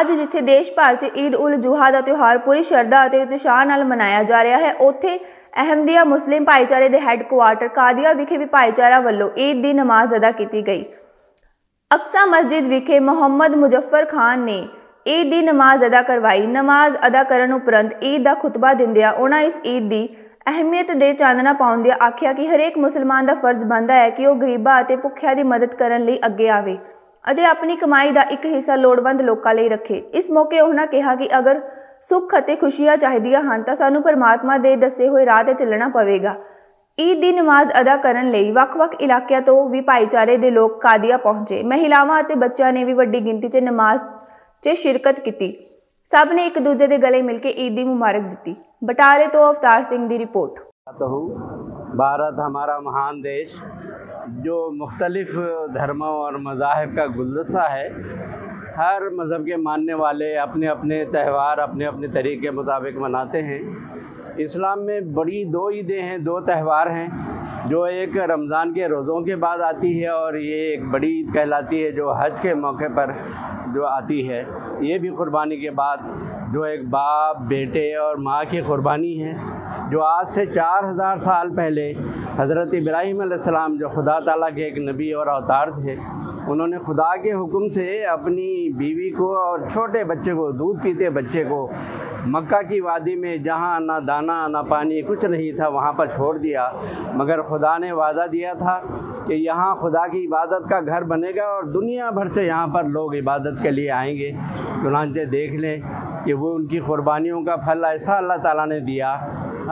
ਅੱਜ ਜਿੱਥੇ ਦੇਸ਼ ਭਰ 'ਚ ਈਦ ਉਲ ਜੁਹਾ ਦਾ ਤਿਉਹਾਰ ਪੂਰੀ ਸ਼ਰਧਾ ਅਤੇ ਉਤਸ਼ਾਹ ਨਾਲ ਮਨਾਇਆ ਜਾ ਰਿਹਾ ਹੈ, ਉੱਥੇ ਅਹਮਦੀਆ ਮੁਸਲਿਮ ਭਾਈਚਾਰੇ ਦੇ ਹੈੱਡਕੁਆਰਟਰ ਕਾਦੀਆ ਵਿਖੇ ਵੀ ਭਾਈਚਾਰਾ ਵੱਲੋਂ ਈਦ ਦੀ ਨਮਾਜ਼ ਅਦਾ ਕੀਤੀ ਗਈ। ਅਕਸਾ ਮਸਜਿਦ ਵਿਖੇ ਮੁਹੰਮਦ ਮੁਜ਼ੱਫਰ ਖਾਨ ਨੇ ਈਦ ਦੀ ਨਮਾਜ਼ ਅਦਾ ਕਰਵਾਈ। ਨਮਾਜ਼ ਅਦਾ ਕਰਨ ਉਪਰੰਤ ਈਦ ਦਾ ਖੁਤਬਾ ਦਿੰਦਿਆਂ ਉਹਨਾਂ ਇਸ ਈਦ ਦੀ ਅਹਿਮੀਅਤ ਦੇ ਚਾਨਣਾ ਪਾਉਂਦਿਆਂ ਆਖਿਆ ਕਿ ਹਰੇਕ ਮੁਸਲਮਾਨ ਦਾ ਫਰਜ਼ ਬਣਦਾ ਹੈ ਕਿ ਉਹ ਗਰੀਬਾਂ ਅਤੇ ਭੁੱਖਿਆਂ ਦੀ ਮਦਦ ਕਰਨ ਲਈ ਅੱਗੇ ਆਵੇ। ਅਤੇ ਆਪਣੀ ਕਮਾਈ ਦਾ ਇੱਕ ਹਿੱਸਾ ਲੋੜਵੰਦ ਲੋਕਾਂ ਲਈ ਰੱਖੇ। ਇਸ ਮੌਕੇ ਉਹਨਾਂ ਕਿਹਾ ਕਿ ਅਗਰ ਸੁੱਖ ਅਤੇ ਖੁਸ਼ੀਆਂ ਚਾਹੀਦੀਆਂ ਹਨ ਤਾਂ ਸਾਨੂੰ ਪਰਮਾਤਮਾ ਦੇ ਦੱਸੇ ਹੋਏ ਰਾਹ ਤੇ ਚੱਲਣਾ ਪਵੇਗਾ। ਈਦ ਦੀ ਨਮਾਜ਼ ਅਦਾ ਕਰਨ ਲਈ ਵੱਖ-ਵੱਖ ਇਲਾਕਿਆਂ ਤੋਂ ਵੀ ਭਾਈਚਾਰੇ ਦੇ ਲੋਕ ਕਾਦੀਆ ਪਹੁੰਚੇ। ਮਹਿਲਾਵਾਂ ਅਤੇ ਬੱਚਿਆਂ ਨੇ ਵੀ ਵੱਡੀ ਗਿਣਤੀ 'ਚ ਨਮਾਜ਼ 'ਚ ਸ਼ਿਰਕਤ ਕੀਤੀ। ਸਭ ਨੇ ਇੱਕ ਦੂਜੇ ਦੇ ਗਲੇ ਮਿਲ ਕੇ ਈਦ ਦੀ ਮੁਬਾਰਕ ਦਿੱਤੀ। ਬਟਾਲੇ ਤੋਂ ਅਵਤਾਰ ਸਿੰਘ ਦੀ ਰਿਪੋਰਟ। भारत हमारा महान देश जो मुख्तलिफ़ धर्मों और मज़ाहब का गुलदस्ता है, हर मज़हब के मानने वाले अपने अपने त्यौहार अपने अपने तरीके के मुताबिक मनाते हैं। इस्लाम में बड़ी दो ईदें हैं, दो त्यौहार हैं, जो एक रमज़ान के रोज़ों के बाद आती है और ये एक बड़ी ईद कहलाती है जो हज के मौके पर जो आती है। ये भी क़ुरबानी के बाद जो एक बाप, बेटे और माँ की क़ुरबानी है। जो आज से चार हज़ार साल पहले हज़रत इब्राहीम जो खुदा ताला के एक नबी और अवतार थे, उन्होंने खुदा के हुक्म से अपनी बीवी को और छोटे बच्चे को, दूध पीते बच्चे को मक्का की वादी में जहाँ ना दाना, ना पानी, कुछ नहीं था, वहाँ पर छोड़ दिया। मगर खुदा ने वादा दिया था कि यहाँ खुदा की इबादत का घर बनेगा और दुनिया भर से यहाँ पर लोग इबादत के लिए आएँगे। चुनाचे देख लें कि वो उनकी क़ुरबानियों का फल ऐसा अल्लाह ताला ने दिया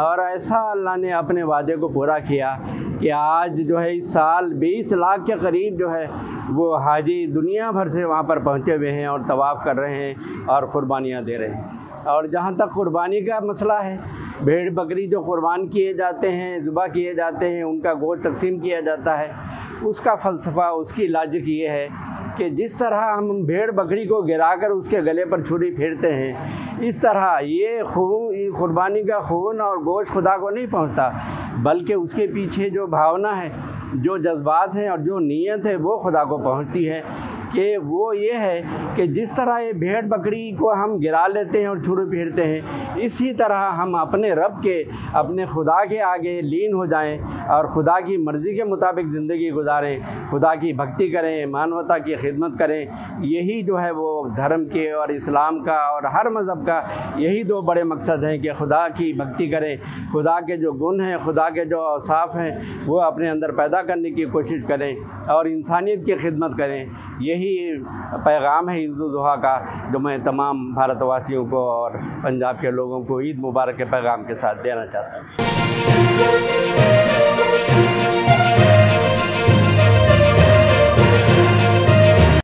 और ऐसा अल्लाह ने अपने वादे को पूरा किया कि आज जो है इस साल 20 लाख के करीब जो है वो हाजी दुनिया भर से वहाँ पर पहुँचे हुए हैं और तवाफ़ कर रहे हैं और क़ुरबानियाँ दे रहे हैं। और जहाँ तक क़ुरबानी का मसला है, भेड़ बकरी जो कुर्बान किए जाते हैं, ज़ुबा किए जाते हैं, उनका गोश्त तकसीम किया जाता है, उसका फ़लसफ़ा, उसकी लाजिक ये है कि जिस तरह हम भेड़ बकरी को गिराकर उसके गले पर छुरी फेरते हैं, इस तरह ये खून कुरबानी का खून और गोश खुदा को नहीं पहुँचता, बल्कि उसके पीछे जो भावना है, जो जज्बात हैं और जो नीयत है, वो खुदा को पहुँचती है। कि वो ये है कि जिस तरह ये भेड़ बकरी को हम गिरा लेते हैं और छुरी फेरते हैं, इसी तरह हम अपने रब के, अपने खुदा के आगे लीन हो जाएँ और खुदा की मर्ज़ी के मुताबिक ज़िंदगी गुजारें, खुदा की भक्ति करें, मानवता की खिदमत करें। यही जो है वो धर्म के और इस्लाम का और हर मज़हब का यही दो बड़े मकसद हैं कि खुदा की भक्ति करें। खुदा के जो गुण हैं, खुदा के जो असाफ़ हैं, वो अपने अंदर पैदा करने की कोशिश करें और इंसानियत की खिदमत करें। यही पैगाम है ईद उज़हा का, जो मैं तमाम भारतवासियों को और पंजाब के लोगों को ईद मुबारक के पैगाम के साथ देना चाहता हूँ।